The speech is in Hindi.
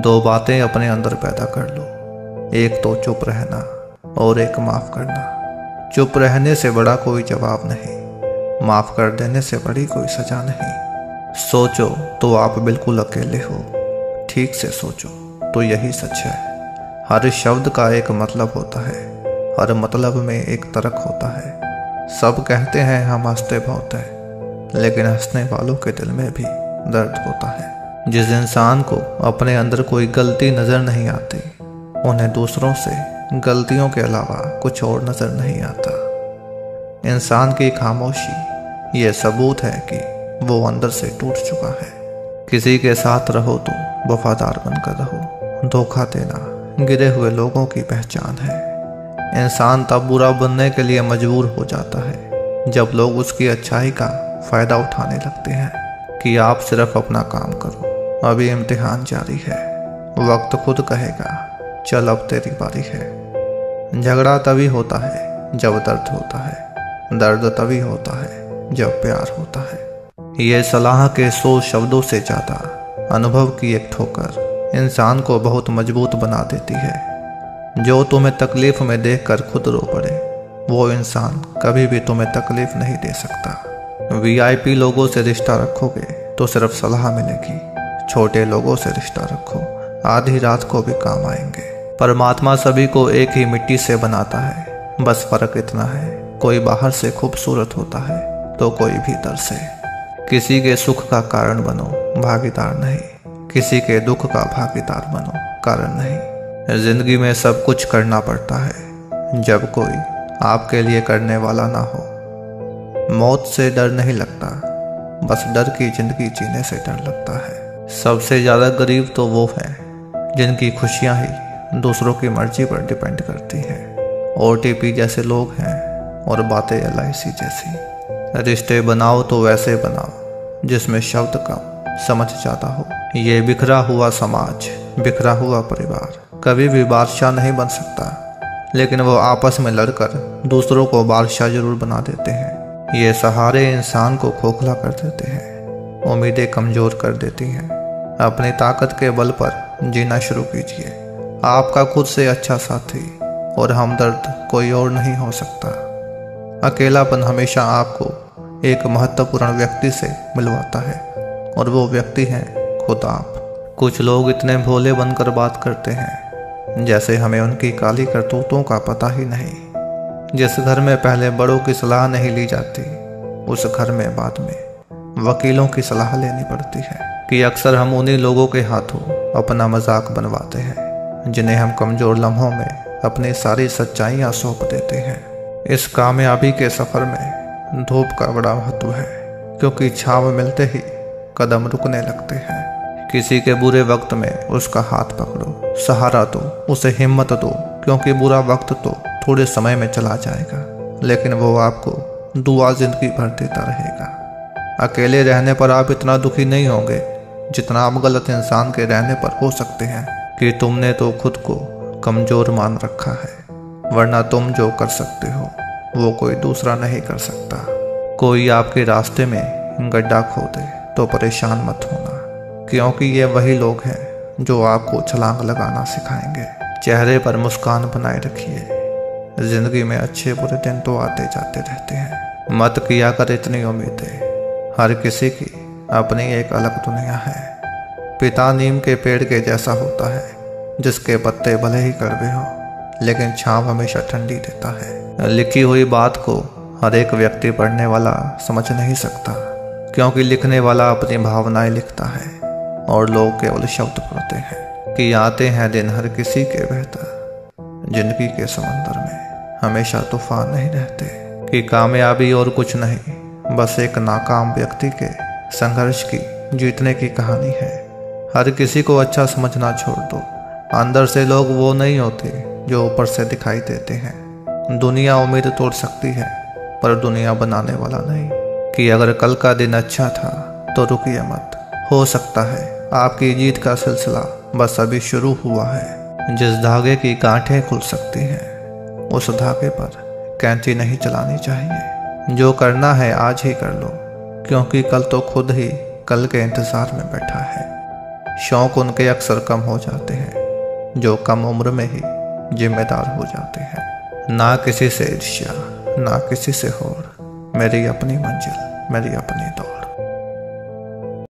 दो बातें अपने अंदर पैदा कर लो। एक तो चुप रहना और एक माफ़ करना। चुप रहने से बड़ा कोई जवाब नहीं, माफ़ कर देने से बड़ी कोई सजा नहीं। सोचो तो आप बिल्कुल अकेले हो, ठीक से सोचो तो यही सच है। हर शब्द का एक मतलब होता है, हर मतलब में एक तर्क होता है। सब कहते हैं, हम हँसते बहुत हैं, लेकिन हंसने वालों के दिल में भी दर्द होता है। जिस इंसान को अपने अंदर कोई गलती नज़र नहीं आती, उन्हें दूसरों से गलतियों के अलावा कुछ और नज़र नहीं आता। इंसान की खामोशी, ये सबूत है कि वो अंदर से टूट चुका है। किसी के साथ रहो तो वफादार बनकर रहो, धोखा देना गिरे हुए लोगों की पहचान है। इंसान तब बुरा बनने के लिए मजबूर हो जाता है, जब लोग उसकी अच्छाई का फ़ायदा उठाने लगते हैं कि आप सिर्फ़ अपना काम करो। अभी इम्तिहान जारी है। वक्त खुद कहेगा, चल अब तेरी बारी है। झगड़ा तभी होता है जब दर्द होता है। दर्द तभी होता है जब प्यार होता है। ये सलाह के सौ शब्दों से ज़्यादा अनुभव की एक ठोकर इंसान को बहुत मज़बूत बना देती है। जो तुम्हें तकलीफ़ में देखकर खुद रो पड़े, वो इंसान कभी भी तुम्हें तकलीफ़ नहीं दे सकता। वीआईपी लोगों से रिश्ता रखोगे तो सिर्फ़ सलाह मिलेगी। छोटे लोगों से रिश्ता रखो। आधी रात को भी काम आएँगे। परमात्मा सभी को एक ही मिट्टी से बनाता है। बस फ़र्क इतना है, कोई बाहर से खूबसूरत होता है तो कोई भीतर से। किसी के सुख का कारण बनो, भागीदार नहीं। किसी के दुख का भागीदार बनो, कारण नहीं। ज़िंदगी में सब कुछ करना पड़ता है। जब कोई आपके लिए करने वाला ना हो। मौत से डर नहीं लगता। बस डर की ज़िंदगी जीने से डर लगता है। सबसे ज़्यादा गरीब तो वो है, जिनकी खुशियाँ ही दूसरों की मर्ज़ी पर डिपेंड करती हैं। ओ जैसे लोग हैं और बातें एलआईसी जैसी। रिश्ते बनाओ तो वैसे बनाओ, जिसमें शब्द कम, समझ जाता हो। ये बिखरा हुआ समाज, बिखरा हुआ परिवार, कभी भी बादशाह नहीं बन सकता। लेकिन वो आपस में लड़कर दूसरों को बादशाह ज़रूर बना देते हैं। ये सहारे इंसान को खोखला कर देते हैं, उम्मीदें कमज़ोर कर देती हैं। अपनी ताकत के बल पर जीना शुरू कीजिए। आपका खुद से अच्छा साथी और हमदर्द कोई और नहीं हो सकता। अकेलापन हमेशा आपको एक महत्वपूर्ण व्यक्ति से मिलवाता है और वो व्यक्ति हैं खुद आप। कुछ लोग इतने भोले बनकर बात करते हैं, जैसे हमें उनकी काली करतूतों का पता ही नहीं। जिस घर में पहले बड़ों की सलाह नहीं ली जाती, उस घर में बाद में वकीलों की सलाह लेनी पड़ती है। कि अक्सर हम उन्हीं लोगों के हाथों अपना मज़ाक बनवाते हैं, जिन्हें हम कमज़ोर लम्हों में अपनी सारी सच्चाइयाँ सौंप देते हैं। इस कामयाबी के सफ़र में धूप का बड़ा महत्व है, क्योंकि छाव मिलते ही कदम रुकने लगते हैं। किसी के बुरे वक्त में उसका हाथ पकड़ो, सहारा दो, उसे हिम्मत दो, क्योंकि बुरा वक्त तो थोड़े समय में चला जाएगा, लेकिन वो आपको दुआ ज़िंदगी भर देता रहेगा। अकेले रहने पर आप इतना दुखी नहीं होंगे जितना आप गलत इंसान के रहने पर हो सकते हैं, कि तुमने तो खुद को कमज़ोर मान रखा है, वरना तुम जो कर सकते हो, वो कोई दूसरा नहीं कर सकता। कोई आपके रास्ते में गड्ढा खो दे तो परेशान मत होना, क्योंकि ये वही लोग हैं जो आपको छलांग लगाना सिखाएँगे। चेहरे पर मुस्कान बनाए रखिए। ज़िंदगी में अच्छे बुरे दिन तो आते जाते रहते हैं। मत किया कर इतनी उम्मीदें। हर किसी की अपनी एक अलग दुनिया है। पिता नीम के पेड़ के जैसा होता है, जिसके पत्ते भले ही कड़वे हो, लेकिन छांव हमेशा ठंडी देता है। लिखी हुई बात को हर एक व्यक्ति पढ़ने वाला समझ नहीं सकता, क्योंकि लिखने वाला अपनी भावनाएँ लिखता है, और लोग केवल शब्द पढ़ते हैं कि आते हैं दिन हर किसी के बेहतर। ज़िंदगी के समंदर में हमेशा तूफ़ान नहीं रहते, कि कामयाबी और कुछ नहीं, बस एक नाकाम व्यक्ति के संघर्ष की, जीतने की कहानी है। हर किसी को अच्छा समझना छोड़ दो। अंदर से लोग वो नहीं होते जो ऊपर से दिखाई देते हैं। दुनिया उम्मीद तोड़ सकती है, पर दुनिया बनाने वाला नहीं। कि अगर कल का दिन अच्छा था तो रुकिए मत। हो सकता है आपकी जीत का सिलसिला बस अभी शुरू हुआ है। जिस धागे की गांठें खुल सकती हैं, उस धागे पर कैंची नहीं चलानी चाहिए। जो करना है आज ही कर लो। क्योंकि कल तो खुद ही कल के इंतज़ार में बैठा है। शौक उनके अक्सर कम हो जाते हैं, जो कम उम्र में ही जिम्मेदार हो जाते हैं। ना किसी से ईर्ष्या, ना किसी से होड़। मेरी अपनी मंजिल, मेरी अपनी दौड़।